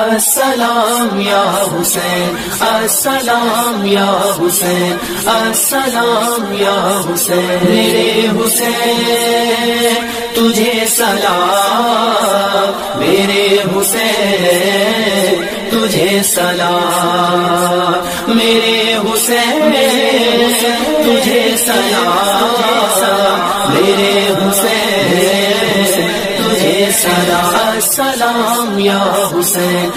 السلام یا حسین، السلام یا حسین، السلام یا حسین، میرے حسین، تجھے سلام، میرے حسین، تجھے سلام، میرے حسین، تجھے سلام، میرے حسین السلام یا حسین